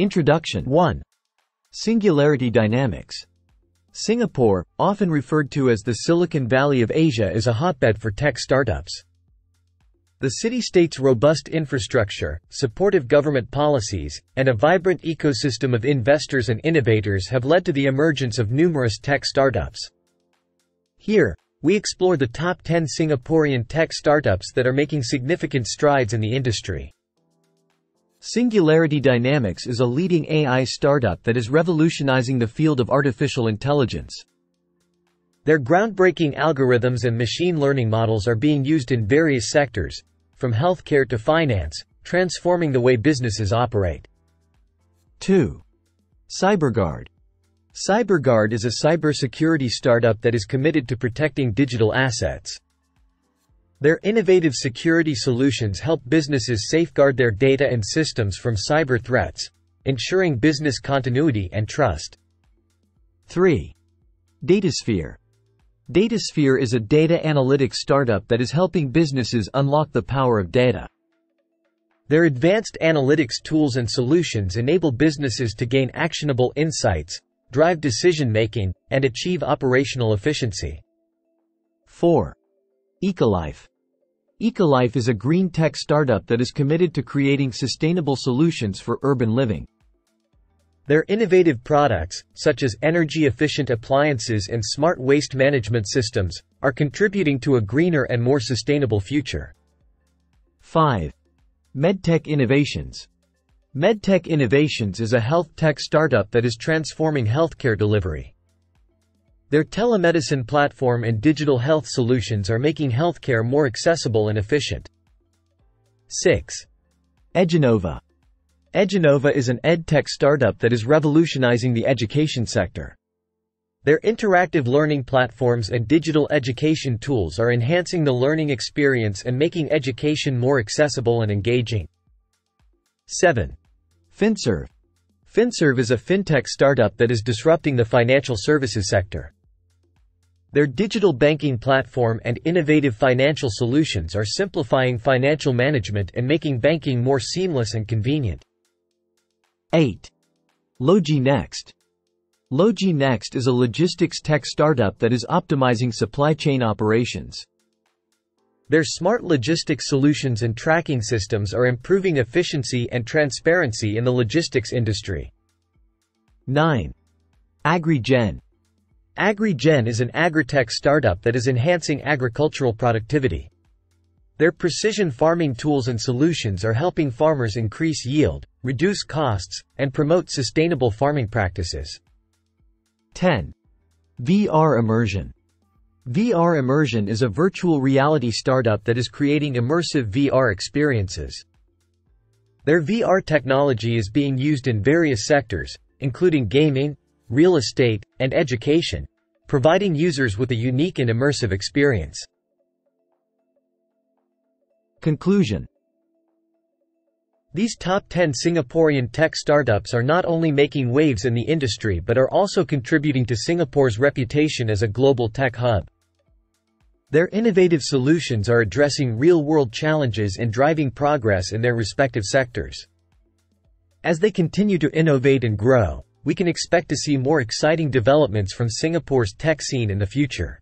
Introduction 1. Singularity Dynamics Singapore, often referred to as the Silicon Valley of Asia is a hotbed for tech startups. The city-state's robust infrastructure, supportive government policies, and a vibrant ecosystem of investors and innovators have led to the emergence of numerous tech startups. Here, we explore the top 10 Singaporean tech startups that are making significant strides in the industry. Singularity Dynamics is a leading AI startup that is revolutionizing the field of artificial intelligence. Their groundbreaking algorithms and machine learning models are being used in various sectors, from healthcare to finance, transforming the way businesses operate. 2. CyberGuard. CyberGuard is a cybersecurity startup that is committed to protecting digital assets. Their innovative security solutions help businesses safeguard their data and systems from cyber threats, ensuring business continuity and trust. 3. Datasphere. Datasphere is a data analytics startup that is helping businesses unlock the power of data. Their advanced analytics tools and solutions enable businesses to gain actionable insights, drive decision-making, and achieve operational efficiency. 4. Ecolife. Ecolife is a green tech startup that is committed to creating sustainable solutions for urban living. Their innovative products, such as energy-efficient appliances and smart waste management systems, are contributing to a greener and more sustainable future. 5. MedTech Innovations MedTech Innovations is a health tech startup that is transforming healthcare delivery. Their telemedicine platform and digital health solutions are making healthcare more accessible and efficient. 6. Edunova Edunova is an edtech startup that is revolutionizing the education sector. Their interactive learning platforms and digital education tools are enhancing the learning experience and making education more accessible and engaging. 7. FinServe. FinServe is a fintech startup that is disrupting the financial services sector. Their digital banking platform and innovative financial solutions are simplifying financial management and making banking more seamless and convenient. 8. Logi Next. Logi Next is a logistics tech startup that is optimizing supply chain operations. Their smart logistics solutions and tracking systems are improving efficiency and transparency in the logistics industry. 9. AgriGen. AgriGen is an agritech startup that is enhancing agricultural productivity. Their precision farming tools and solutions are helping farmers increase yield, reduce costs, and promote sustainable farming practices. 10. VR Immersion. VR Immersion is a virtual reality startup that is creating immersive VR experiences. Their VR technology is being used in various sectors, including gaming, real estate, and education, providing users with a unique and immersive experience. Conclusion These top 10 Singaporean tech startups are not only making waves in the industry but are also contributing to Singapore's reputation as a global tech hub. Their innovative solutions are addressing real-world challenges and driving progress in their respective sectors. As they continue to innovate and grow, we can expect to see more exciting developments from Singapore's tech scene in the future.